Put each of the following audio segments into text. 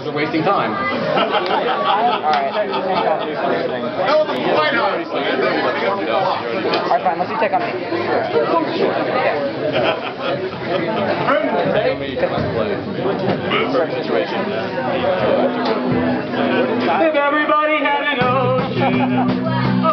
because we're wasting time. Alright. Alright, fine, let's do take on me. If everybody had an ocean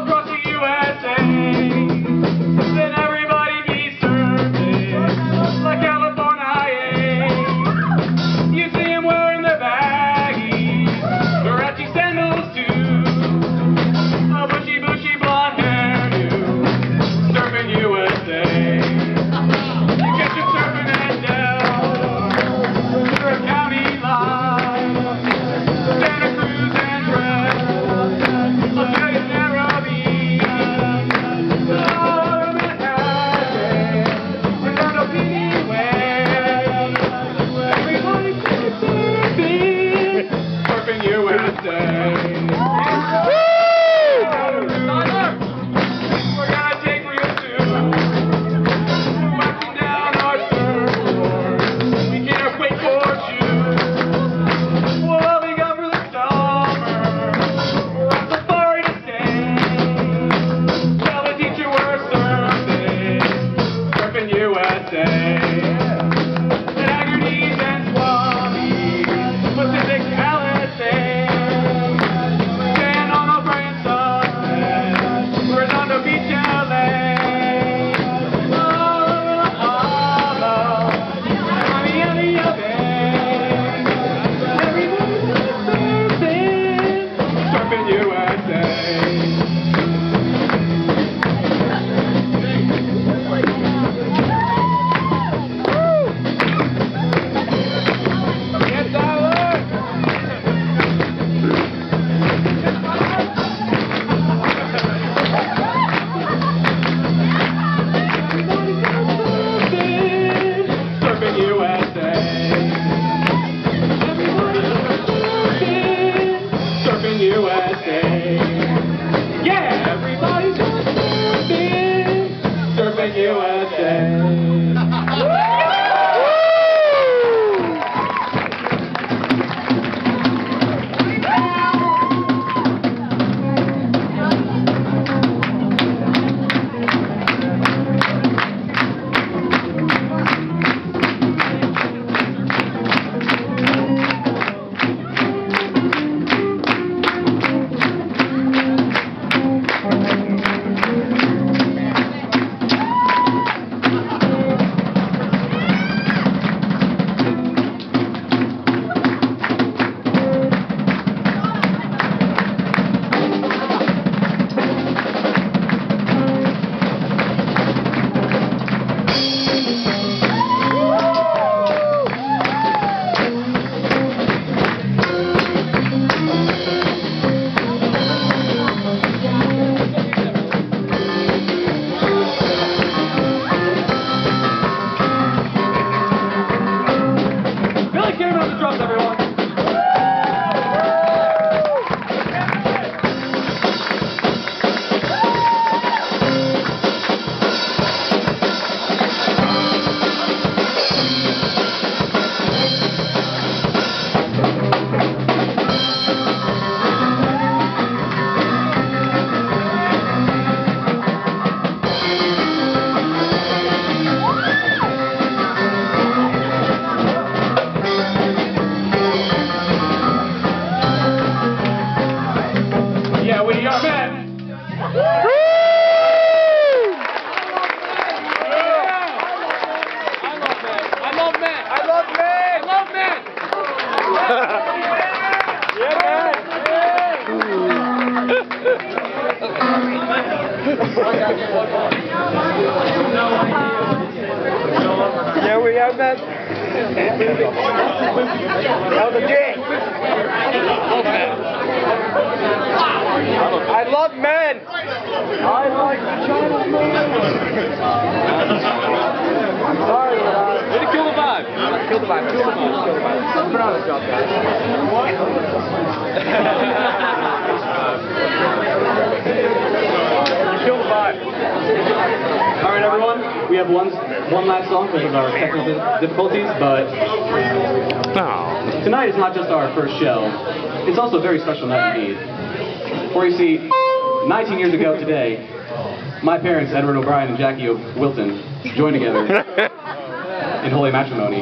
Yeah, we have that. That was a J. I love men. I like vagina men. I'm Sorry, uh, way to kill the vibe. Kill the vibe. Kill the vibe. Kill the vibe. Put on a job, guys. Kill the vibe. All right, everyone. We have one one last song because of our technical difficulties, but tonight is not just our first show. It's also a very special night indeed. Where you see, 19 years ago today, my parents, Edward O'Brien and Jackie Wilton, joined together in holy matrimony.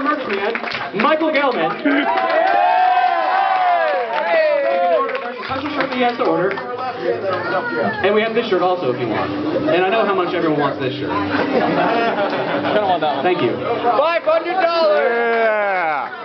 Just go our merch man, Michael Gelman. You can order, there's a special shirt that you have to order. And we have this shirt also if you want. And I know how much everyone wants this shirt. Kind of want that one. Thank you. $500! Yeah.